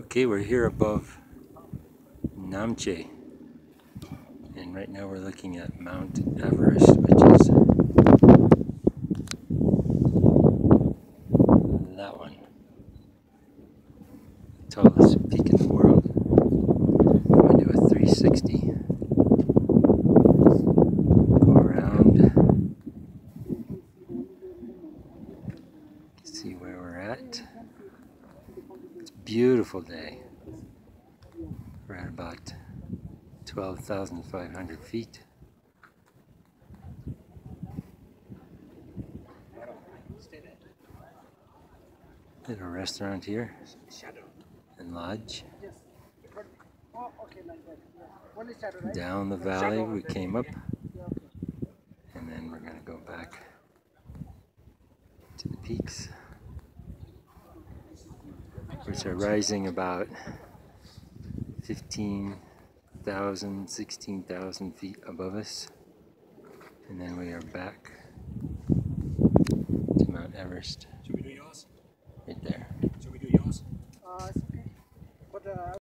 Okay, we're here above Namche. And right now we're looking at Mount Everest, which is that one. Tallest peak in the world. I'm going to do a 360. Go around. See where we're at. A beautiful day. At about 12,500 feet. Little restaurant here and lodge. Down the valley we came up and then we're gonna go back to the peaks which are rising about 15,000, 16,000 feet above us. And then we are back to Mount Everest Should we do yours? right there. Should we do yours? Uh, okay. But uh,